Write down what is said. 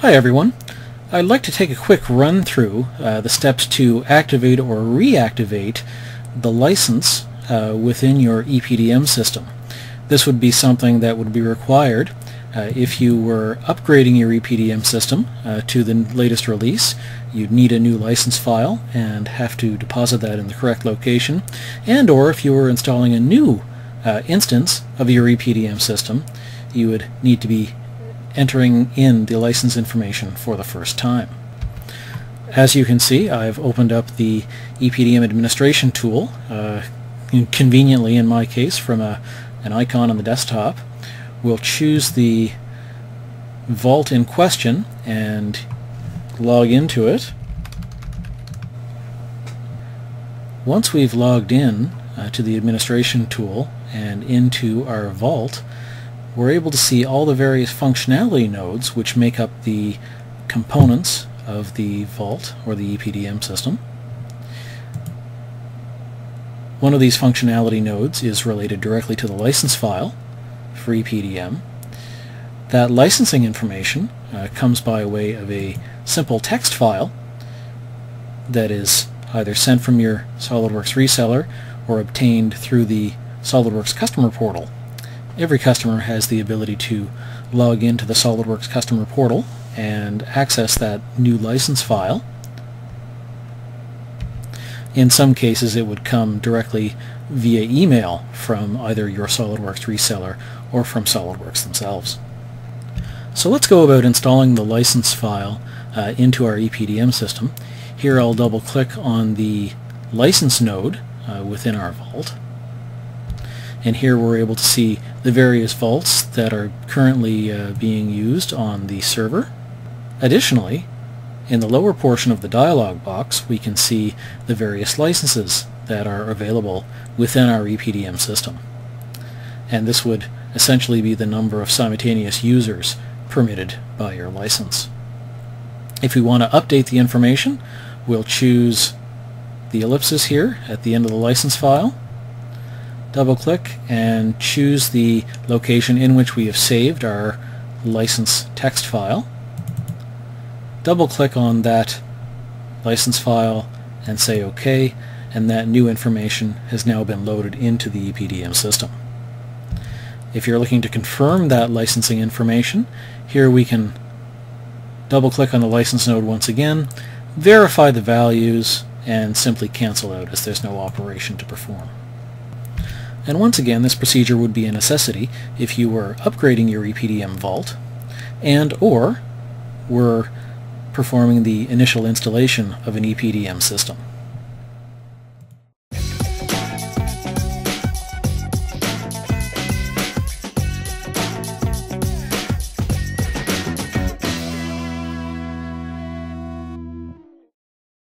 Hi everyone. I'd like to take a quick run through uh, the steps to activate or reactivate the license uh, within your EPDM system. This would be something that would be required uh, if you were upgrading your EPDM system uh, to the latest release. You'd need a new license file and have to deposit that in the correct location and or if you were installing a new uh, instance of your EPDM system you would need to be entering in the license information for the first time. As you can see, I've opened up the EPDM administration tool, uh, conveniently in my case from a, an icon on the desktop. We'll choose the vault in question and log into it. Once we've logged in uh, to the administration tool and into our vault, we're able to see all the various functionality nodes which make up the components of the Vault or the EPDM system. One of these functionality nodes is related directly to the license file for EPDM. That licensing information uh, comes by way of a simple text file that is either sent from your SOLIDWORKS reseller or obtained through the SOLIDWORKS customer portal every customer has the ability to log into the SOLIDWORKS customer portal and access that new license file. In some cases it would come directly via email from either your SOLIDWORKS reseller or from SOLIDWORKS themselves. So let's go about installing the license file uh, into our EPDM system. Here I'll double click on the license node uh, within our vault and here we're able to see the various vaults that are currently uh, being used on the server. Additionally, in the lower portion of the dialog box we can see the various licenses that are available within our EPDM system. And this would essentially be the number of simultaneous users permitted by your license. If we want to update the information, we'll choose the ellipsis here at the end of the license file double click and choose the location in which we have saved our license text file. Double click on that license file and say OK and that new information has now been loaded into the EPDM system. If you're looking to confirm that licensing information, here we can double click on the license node once again, verify the values, and simply cancel out as there's no operation to perform. And once again, this procedure would be a necessity if you were upgrading your EPDM Vault and or were performing the initial installation of an EPDM system.